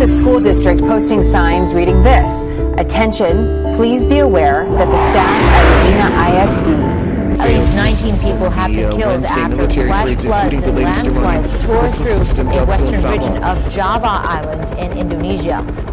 Mesa School District posting signs reading this Attention, please be aware that the staff at Medina ISD At least 19 people have been killed Wednesday after military flash raids, floods including and the latest Iranian landslides tore missile through system a western region of Java Island in Indonesia.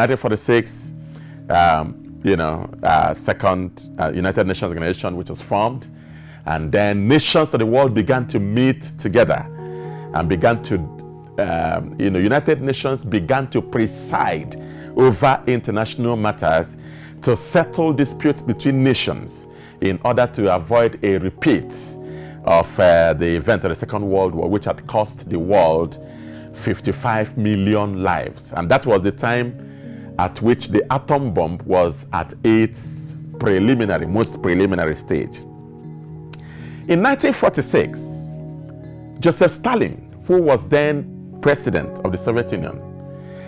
1946, um, you know, uh, second uh, United Nations organization, which was formed, and then nations of the world began to meet together and began to, um, you know, United Nations began to preside over international matters to settle disputes between nations in order to avoid a repeat of uh, the event of the Second World War, which had cost the world 55 million lives. And that was the time at which the atom bomb was at its preliminary, most preliminary stage. In 1946, Joseph Stalin, who was then president of the Soviet Union,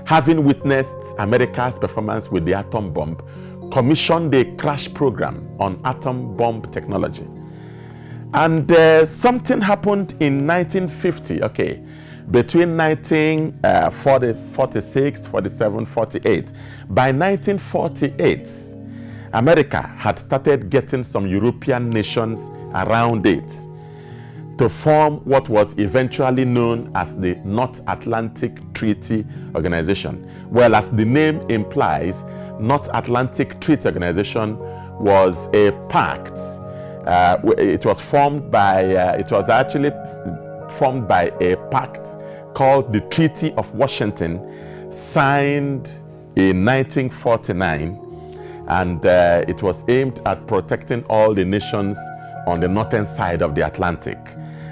having witnessed America's performance with the atom bomb, commissioned a crash program on atom bomb technology. And uh, something happened in 1950, okay, between 1946, 47, 48. By 1948, America had started getting some European nations around it to form what was eventually known as the North Atlantic Treaty Organization. Well, as the name implies, North Atlantic Treaty Organization was a pact. Uh, it was formed by, uh, it was actually formed by a pact called the Treaty of Washington, signed in 1949, and uh, it was aimed at protecting all the nations on the northern side of the Atlantic.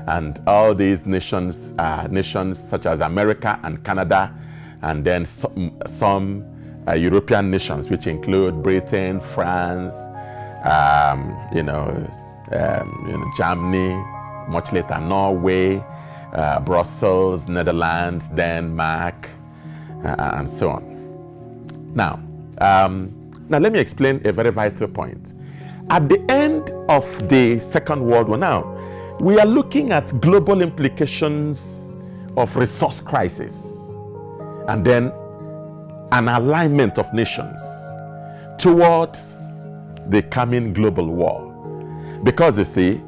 And all these nations, uh, nations such as America and Canada, and then some, some uh, European nations, which include Britain, France, um, you, know, um, you know, Germany, much later Norway, uh, Brussels, Netherlands, Denmark, uh, and so on. Now, um, now let me explain a very vital point. At the end of the Second World War, now we are looking at global implications of resource crisis, and then an alignment of nations towards the coming global war. Because you see,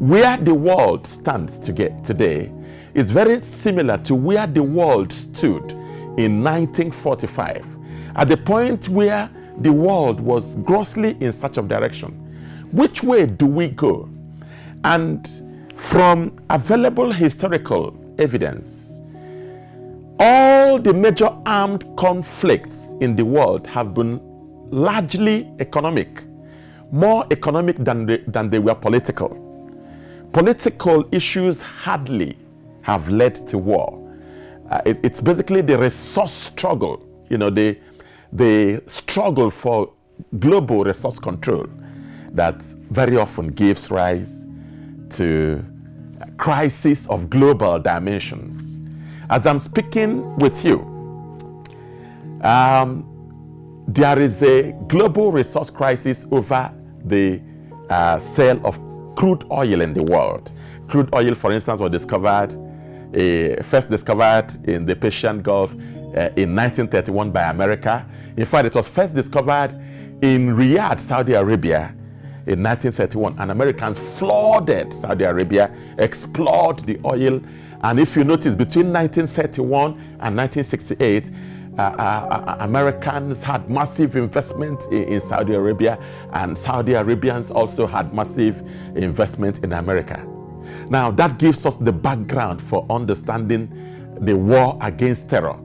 where the world stands today is very similar to where the world stood in 1945, at the point where the world was grossly in search of direction. Which way do we go? And from available historical evidence, all the major armed conflicts in the world have been largely economic, more economic than they, than they were political. Political issues hardly have led to war. Uh, it, it's basically the resource struggle, you know, the, the struggle for global resource control that very often gives rise to crisis of global dimensions. As I'm speaking with you, um, there is a global resource crisis over the uh, sale of crude oil in the world. Crude oil, for instance, was discovered, uh, first discovered in the Persian Gulf uh, in 1931 by America. In fact, it was first discovered in Riyadh, Saudi Arabia in 1931. And Americans flooded Saudi Arabia, explored the oil. And if you notice, between 1931 and 1968, uh, uh, Americans had massive investment in, in, Saudi Arabia, and Saudi Arabians also had massive investment in America. Now, that gives us the background for understanding the war against terror,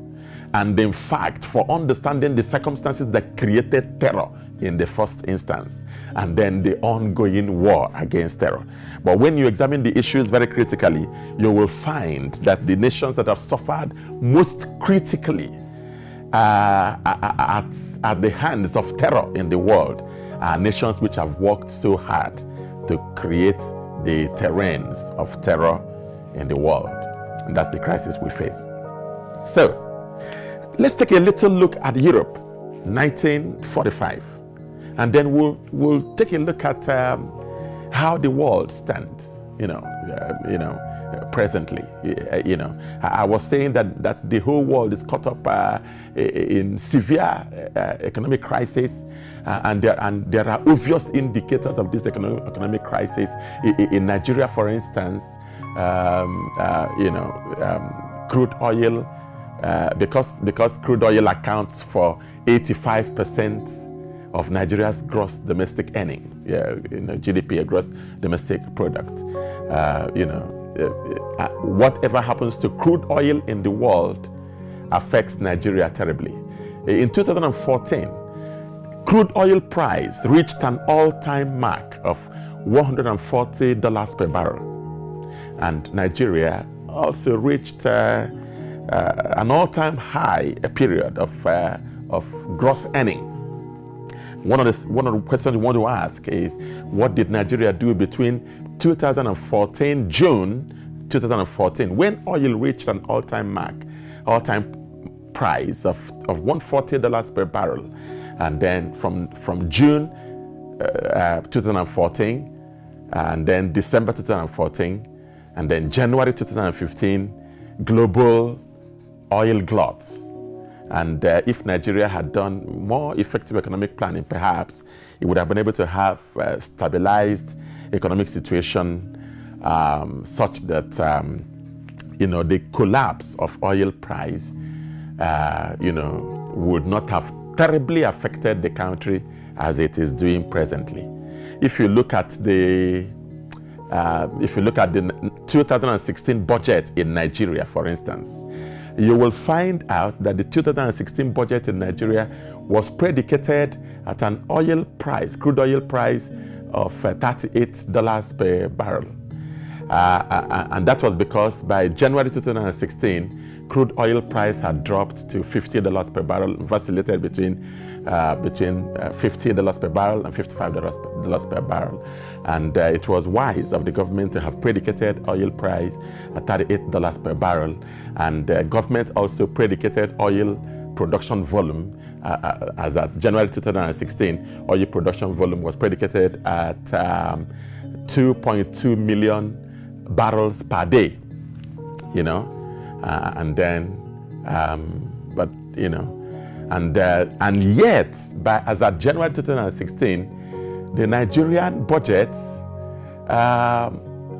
and in fact, for understanding the circumstances that created terror in the first instance, and then the ongoing war against terror. But when you examine the issues very critically, you will find that the nations that have suffered most critically uh, at, at the hands of terror in the world nations which have worked so hard to create the terrains of terror in the world. And that's the crisis we face. So, let's take a little look at Europe, 1945. And then we'll, we'll take a look at um, how the world stands, you know, uh, you know, uh, presently. Uh, you know, I, was saying that, that the whole world is caught up uh, in severe uh, economic crisis, uh, and, there, and there are obvious indicators of this economic, economic crisis. In, in Nigeria, for instance, um, you know, um, crude oil, because, because crude oil accounts for 85 percent of Nigeria's gross domestic earning, yeah, you know, GDP, gross domestic product. Uh, you know, uh, uh, whatever happens to crude oil in the world affects Nigeria terribly. In 2014, crude oil price reached an all-time mark of $140 per barrel. And Nigeria also reached uh, uh, an all-time high a period of, uh, of gross earning one of the one of the questions we want to ask is what did Nigeria do between 2014 June 2014 when oil reached an all-time mark, all-time price of, of $140 per barrel, and then from from June uh, uh, 2014, and then December 2014, and then January 2015, global oil gluts and uh, if Nigeria had done more effective economic planning, perhaps it would have been able to have a stabilized economic situation um, such that um, you know the collapse of oil price, uh, you know, would not have terribly affected the country as it is doing presently. If you look at the uh, if you look at the 2016 budget in Nigeria, for instance, you will find out that the 2016 budget in Nigeria was predicated at an oil price, crude oil price of uh, $38 per barrel. Uh, uh, uh, and that was because by January 2016, crude oil price had dropped to $50 per barrel, vacillated between uh, between uh, $50 per barrel and $55 per barrel. And uh, it was wise of the government to have predicated oil price at $38 per barrel. And the government also predicated oil production volume uh, uh, as at January 2016, oil production volume was predicated at um, 2.2 million barrels per day, you know, uh, and then, um, but, you know, and, uh, and yet, by, as of January 2016, the Nigerian budget uh,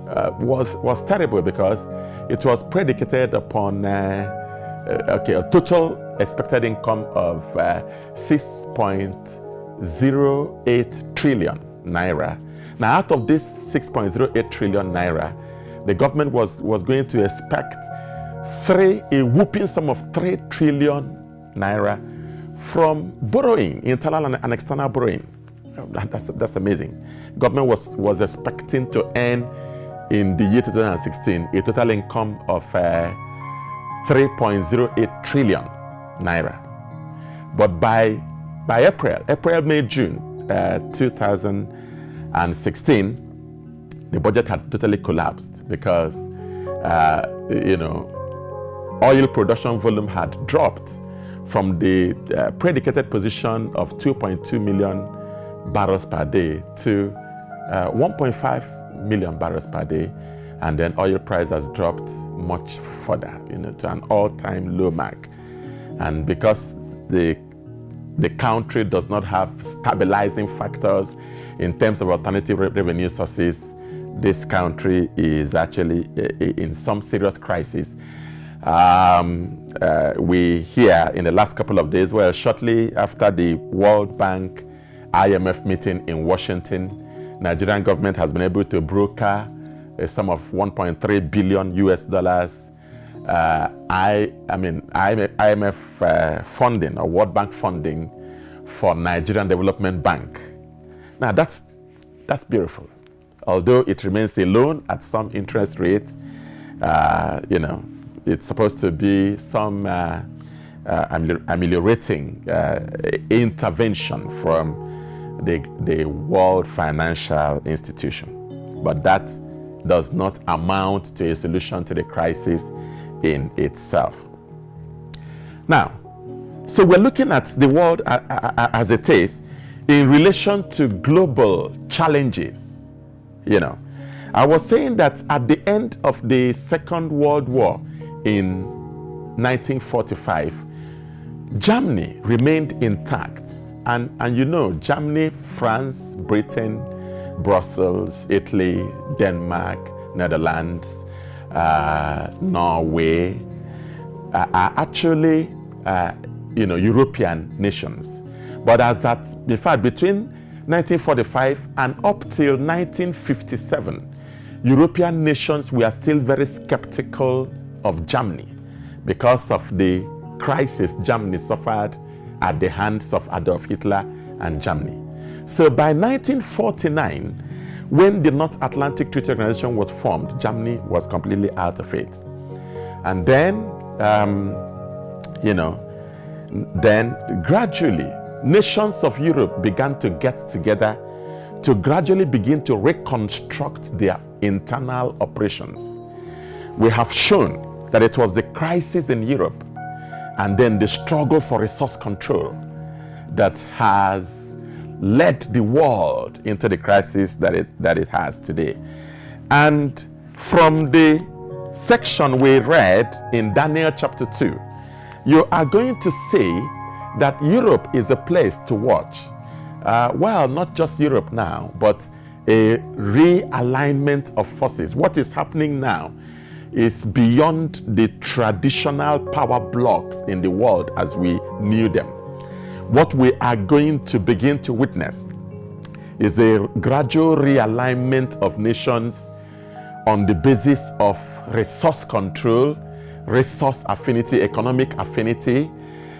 uh, was, was terrible because it was predicated upon uh, uh, okay, a total expected income of uh, 6.08 trillion naira. Now, out of this 6.08 trillion naira, the government was, was going to expect three, a whooping sum of 3 trillion naira from borrowing, internal and, and external borrowing. That's, that's amazing. Government was, was expecting to earn in the year 2016 a total income of uh, 3.08 trillion naira. But by, by April, April, May, June uh, 2016, the budget had totally collapsed because, uh, you know, oil production volume had dropped from the uh, predicated position of 2.2 million barrels per day to uh, 1.5 million barrels per day. And then oil price has dropped much further, you know, to an all-time low mark. And because the, the country does not have stabilizing factors in terms of alternative re revenue sources, this country is actually uh, in some serious crisis Um, uh, we hear in the last couple of days, well, shortly after the World Bank IMF meeting in Washington, Nigerian government has been able to broker a sum of 1.3 billion US dollars. Uh, I, I mean, IMF uh, funding or World Bank funding for Nigerian Development Bank. Now that's that's beautiful. Although it remains a loan at some interest rate, uh, you know, it's supposed to be some uh, uh, ameliorating uh, intervention from the, the World Financial Institution. But that does not amount to a solution to the crisis in itself. Now, so we're looking at the world as it is in relation to global challenges. You know, I was saying that at the end of the Second World War in 1945, Germany remained intact and, and you know, Germany, France, Britain, Brussels, Italy, Denmark, Netherlands, uh, Norway uh, are actually, uh, you know, European nations. But as at, in fact, between 1945 and up till 1957, European nations were still very skeptical of Germany because of the crisis Germany suffered at the hands of Adolf Hitler and Germany. So by 1949, when the North Atlantic Treaty Organization was formed, Germany was completely out of it. And then, um, you know, then gradually, nations of Europe began to get together to gradually begin to reconstruct their internal operations. We have shown that it was the crisis in Europe and then the struggle for resource control that has led the world into the crisis that it, that it has today. And from the section we read in Daniel chapter 2, you are going to see that Europe is a place to watch. Uh, well, not just Europe now, but a realignment of forces. What is happening now is beyond the traditional power blocks in the world as we knew them. What we are going to begin to witness is a gradual realignment of nations on the basis of resource control, resource affinity, economic affinity,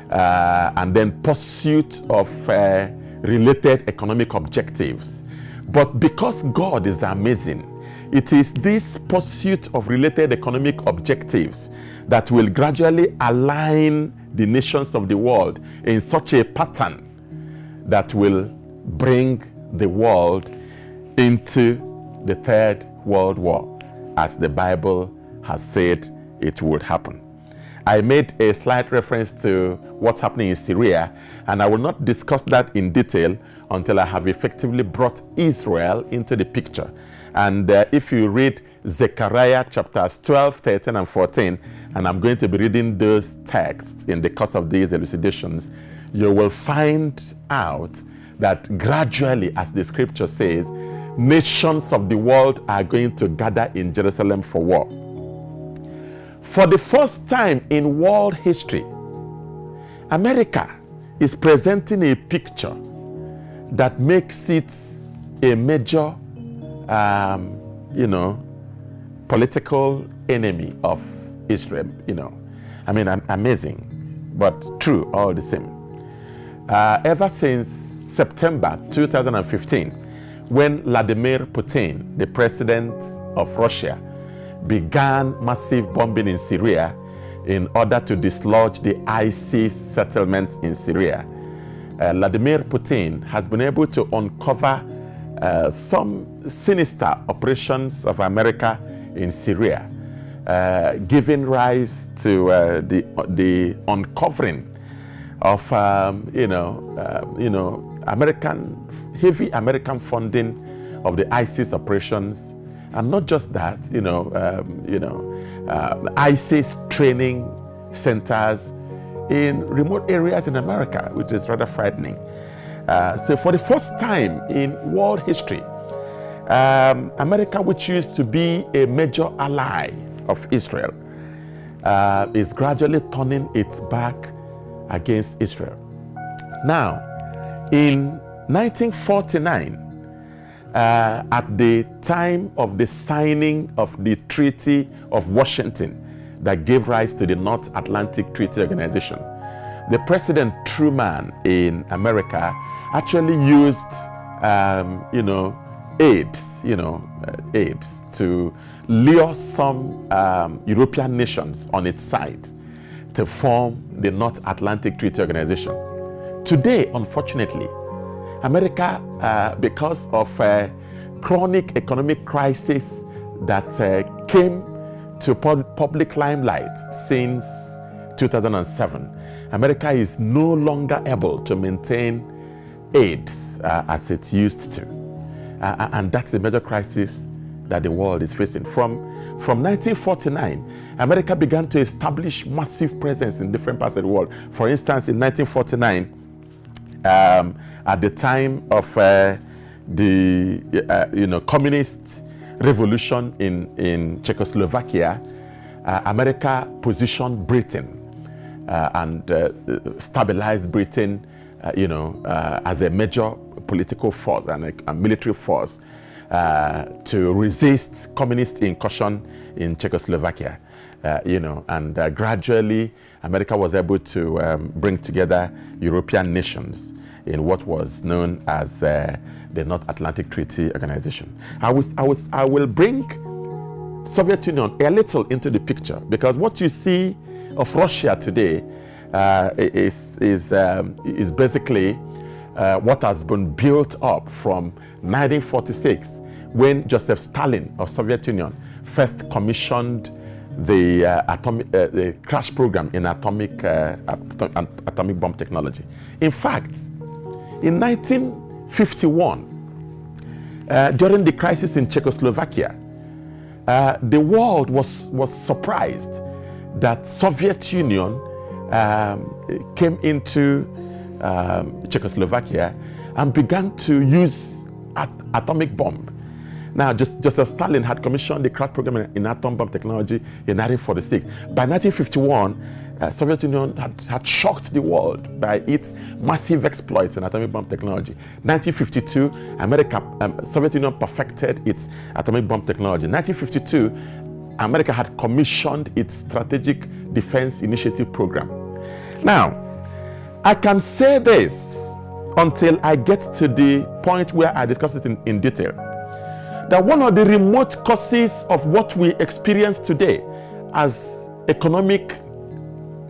uh, and then pursuit of uh, related economic objectives. But because God is amazing, it is this pursuit of related economic objectives that will gradually align the nations of the world in such a pattern that will bring the world into the Third World War, as the Bible has said it would happen. I made a slight reference to what's happening in Syria, and I will not discuss that in detail until I have effectively brought Israel into the picture. And uh, if you read Zechariah chapters 12, 13, and 14, and I'm going to be reading those texts in the course of these elucidations, you will find out that gradually, as the scripture says, nations of the world are going to gather in Jerusalem for war. For the first time in world history, America is presenting a picture that makes it a major um, you know, political enemy of Israel, you know. I mean, amazing, but true all the same. Uh, ever since September 2015, when Vladimir Putin, the president of Russia, began massive bombing in Syria in order to dislodge the ISIS settlements in Syria, uh, Vladimir Putin has been able to uncover uh, some sinister operations of America in Syria, uh, giving rise to uh, the, the uncovering of, um, you know, uh, you know, American, heavy American funding of the ISIS operations. And not just that, you know, um, you know, uh, ISIS training centers in remote areas in America, which is rather frightening. Uh, so for the first time in world history, um, America, which used to be a major ally of Israel, uh, is gradually turning its back against Israel. Now, in 1949, uh, at the time of the signing of the Treaty of Washington that gave rise to the North Atlantic Treaty Organization, the President Truman in America actually used, um, you know, aids, you know, uh, aids to lure some um, European nations on its side to form the North Atlantic Treaty Organization. Today, unfortunately, America, uh, because of a chronic economic crisis that uh, came to pub public limelight since 2007, America is no longer able to maintain aids uh, as it used to. Uh, and that's the major crisis that the world is facing. From, from 1949, America began to establish massive presence in different parts of the world. For instance, in 1949, um, at the time of uh, the uh, you know communist revolution in, in Czechoslovakia, uh, America positioned Britain uh, and uh, stabilized Britain, uh, you know, as a major political force and a, a military force uh, to resist communist incursion in Czechoslovakia. Uh, you know, and uh, gradually America was able to um, bring together European nations in what was known as uh, the North Atlantic Treaty Organization. I, was, I, was, I will bring Soviet Union a little into the picture because what you see of Russia today uh, is, is, um, is basically uh, what has been built up from 1946 when Joseph Stalin of Soviet Union first commissioned the, uh, atomic, uh, the crash program in atomic, uh, atom atomic bomb technology. In fact, in 1951, uh, during the crisis in Czechoslovakia, uh, the world was, was surprised that Soviet Union um, came into um, Czechoslovakia and began to use at atomic bomb. Now, just, Joseph Stalin had commissioned the crash program in, in atom bomb technology in 1946. By 1951, uh, Soviet Union had, had shocked the world by its massive exploits in atomic bomb technology. 1952, America, um, Soviet Union perfected its atomic bomb technology. 1952, America had commissioned its Strategic Defense Initiative Program. Now, I can say this until I get to the point where I discuss it in, in detail. That one of the remote causes of what we experience today as economic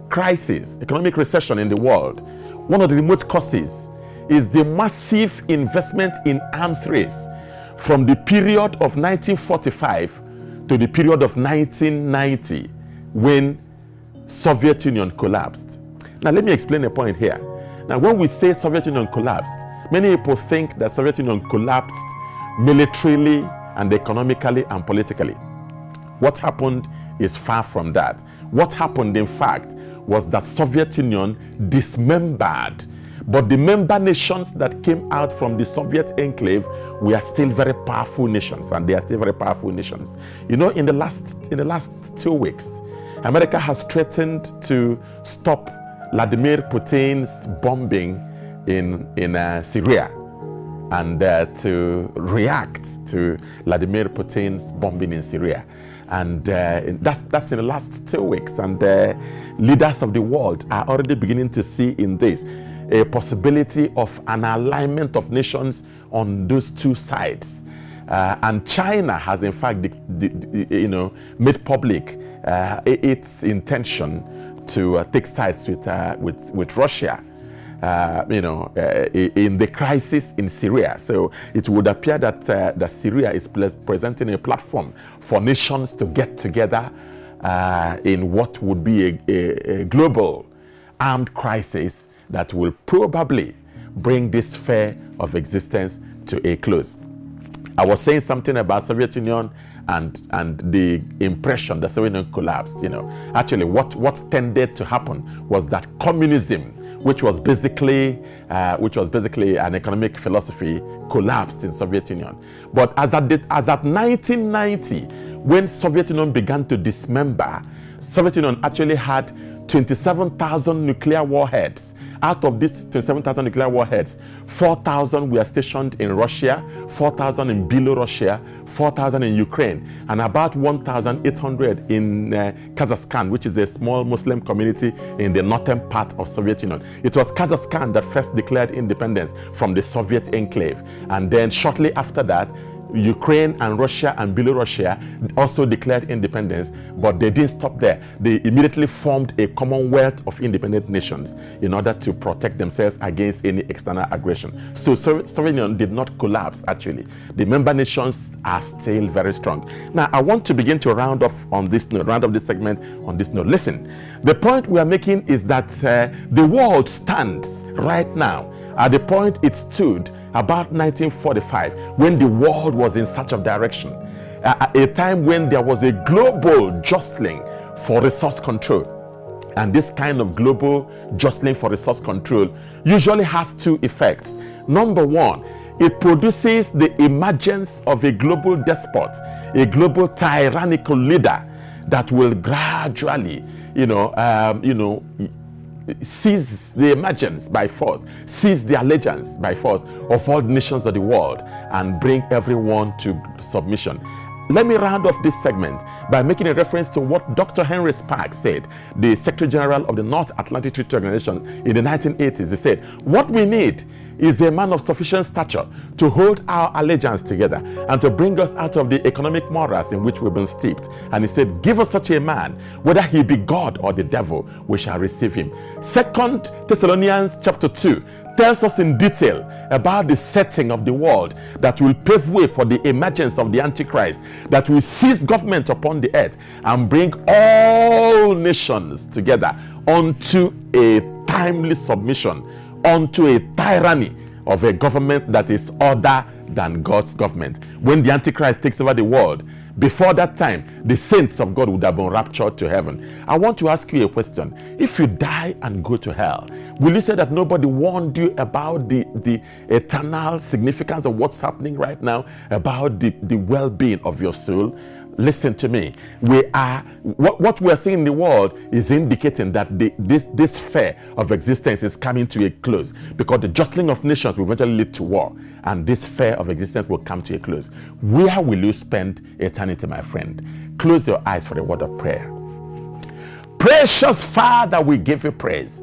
crisis, economic recession in the world, one of the remote causes is the massive investment in arms race from the period of 1945 to the period of 1990 when Soviet Union collapsed. Now, let me explain a point here. Now, when we say Soviet Union collapsed, many people think that Soviet Union collapsed militarily and economically and politically. What happened is far from that. What happened, in fact, was that Soviet Union dismembered. But the member nations that came out from the Soviet enclave were still very powerful nations, and they are still very powerful nations. You know, in the last in the last two weeks, America has threatened to stop Vladimir Putin's bombing in, in uh, Syria and uh, to react to Vladimir Putin's bombing in Syria. And uh, that's, that's in the last two weeks. And uh, leaders of the world are already beginning to see in this a possibility of an alignment of nations on those two sides. Uh, and China has, in fact, the, the, the, you know, made public uh, its intention to uh, take sides with, uh, with, with Russia. Uh, you know, uh, in the crisis in Syria. So it would appear that, that Syria is presenting a platform for nations to get together in what would be a, a, a, global armed crisis that will probably bring this sphere of existence to a close. I was saying something about Soviet Union and and the impression that Soviet Union collapsed. You know, actually, what what tended to happen was that communism, which was basically uh, which was basically an economic philosophy, collapsed in Soviet Union. But as at the, as at 1990, when Soviet Union began to dismember, Soviet Union actually had 27,000 nuclear warheads. Out of these 27,000 nuclear warheads, 4,000 were stationed in Russia, 4,000 in Belarus, 4,000 in Ukraine, and about 1,800 in uh, Kazakhstan, which is a small Muslim community in the northern part of Soviet Union. It was Kazakhstan that first declared independence from the Soviet enclave, and then shortly after that, Ukraine and Russia and Belarus also declared independence, but they didn't stop there. They immediately formed a Commonwealth of Independent Nations in order to protect themselves against any external aggression. So Soviet Union did not collapse, actually. The member nations are still very strong. Now, I want to begin to round off on this note, round up this segment on this note. Listen, the point we are making is that uh, the world stands right now at the point it stood about 1945 when the world was in such a direction, a, a time when there was a global jostling for resource control. And this kind of global jostling for resource control usually has two effects. Number one, it produces the emergence of a global despot, a global tyrannical leader that will gradually, you know, um, you know, seize the emergence by force, seize the allegiance by force of all nations of the world, and bring everyone to submission. Let me round off this segment by making a reference to what Dr. Henry Sparks said, the Secretary General of the North Atlantic Treaty Organization in the 1980s. He said, What we need is a man of sufficient stature to hold our allegiance together and to bring us out of the economic morass in which we've been steeped. And he said, Give us such a man, whether he be God or the devil, we shall receive him. Second Thessalonians chapter 2 tells us in detail about the setting of the world that will pave way for the emergence of the Antichrist, that will seize government upon the earth and bring all nations together unto a timely submission unto a tyranny of a government that is other than God's government. When the Antichrist takes over the world, before that time, the saints of God would have been raptured to heaven. I want to ask you a question. If you die and go to hell, will you say that nobody warned you about the, the eternal significance of what's happening right now, about the, the well being of your soul? Listen to me. We are what, what we are seeing in the world is indicating that the, this this fair of existence is coming to a close because the jostling of nations will eventually lead to war and this fair of existence will come to a close. Where will you spend eternity my friend? Close your eyes for a word of prayer. Precious father we give you praise.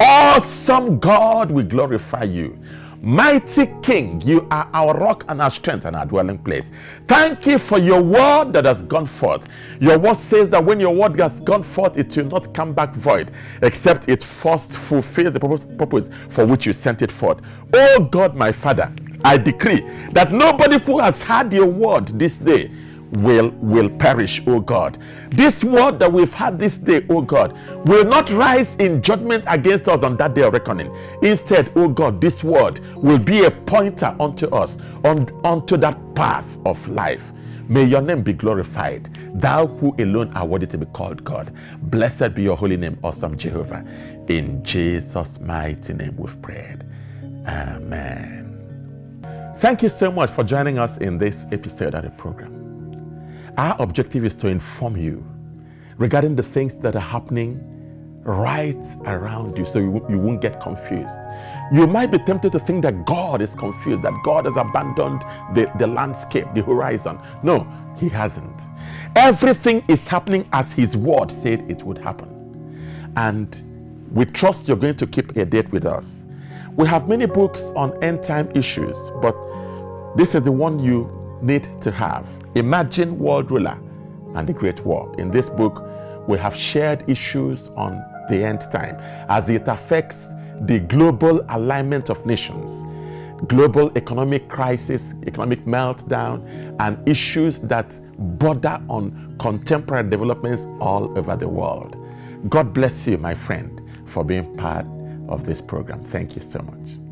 Awesome god we glorify you Mighty King, you are our rock and our strength and our dwelling place. Thank you for your word that has gone forth. Your word says that when your word has gone forth, it will not come back void, except it first fulfills the purpose for which you sent it forth. Oh God, my Father, I decree that nobody who has heard your word this day will will perish, O God. This word that we've had this day, O God, will not rise in judgment against us on that day of reckoning. Instead, O God, this word will be a pointer unto us on onto that path of life. May your name be glorified, thou who alone are worthy to be called God. Blessed be your holy name, awesome Jehovah. In Jesus' mighty name we've prayed. Amen. Thank you so much for joining us in this episode of the program. Our objective is to inform you regarding the things that are happening right around you so you, you won't get confused. You might be tempted to think that God is confused, that God has abandoned the, the landscape, the horizon. No, He hasn't. Everything is happening as His word said it would happen. And we trust you're going to keep a date with us. We have many books on end time issues, but this is the one you need to have. Imagine World Ruler and the Great War. In this book, we have shared issues on the end time as it affects the global alignment of nations, global economic crisis, economic meltdown, and issues that border on contemporary developments all over the world. God bless you, my friend, for being part of this program. Thank you so much.